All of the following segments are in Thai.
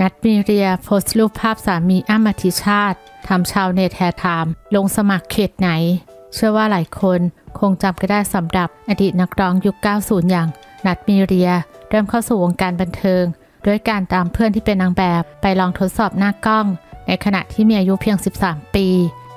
นัทมีเรียโพสต์รูปภาพสามีอั้มอธิชาติทำชาวเน็ตแห่ถาม ลงสมัครเขตไหน เชื่อว่าหลายคนคงจำกันได้สำหรับอดีตนักร้องยุค 90 อย่าง นัทมีเรีย เริ่มเข้าสู่วงการบันเทิง ด้วยการตามเพื่อนที่เป็นนางแบบไปลองทดสอบหน้ากล้อง ในขณะที่มีอายุเพียง 13 ปี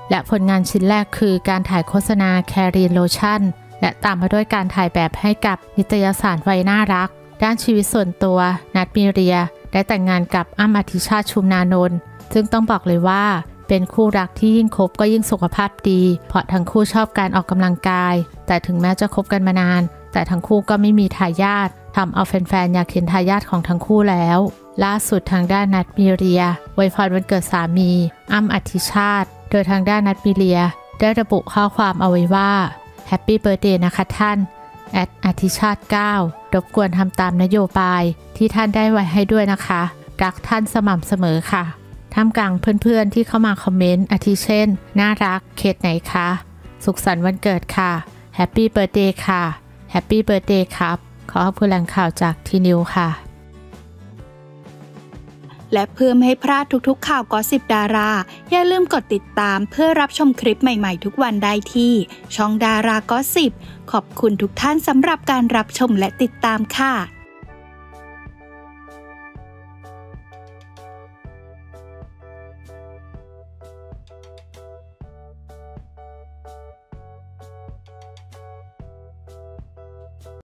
และผลงานชิ้นแรกคือการถ่ายโฆษณาแคริ่งโลชั่น และตามมาด้วยการถ่ายแบบให้กับนิตยสารวัยน่ารัก ด้านชีวิตส่วนตัว นัดมีเรีย ได้แต่งงานกับอ้ำอธิชาติชุมนานนท์ซึ่งต้องบอกเลยว่าเป็นคู่รักที่ยิ่งคบก็ยิ่งสุขภาพดี เพราะทั้งคู่ชอบการออกกำลังกาย แต่ถึงแม้จะคบกันมานาน แต่ทั้งคู่ก็ไม่มีทายาททำเอาแฟนๆอยากเห็นทายาทของทั้งคู่แล้ว ล่าสุดทางด้านนัดมีเรียไวยพรวันเกิดสามี อ้ำอธิชาติ โดยทางด้านนัดมีเรีย ได้ระบุข้อความเอาไว้ว่าแฮปปี้เบ t ร์ a เดย์นะคะท่าน อั้มอธิชาติ 9 รบกวนทำตามนโยบายที่ท่านได้ไว้ให้ด้วยนะคะ รักท่านสม่ำเสมอค่ะท่ามกลางเพื่อนๆที่เข้ามาคอมเมนต์อาทิเช่น น่ารักเขตไหนคะ สุขสันต์วันเกิดค่ะ Happy Birthday ค่ะ Happy Birthday ครับ ขอขอบคุณแหล่งข่าวจากทีนิวส์ค่ะ และเพื่อไม่ให้พลาดทุกๆข่าวกอสซิปดารา อย่าลืมกดติดตามเพื่อรับชมคลิปใหม่ๆทุกวันได้ที่ ช่องดารากอสิบขอบคุณทุกท่านสำหรับการรับชมและติดตามค่ะ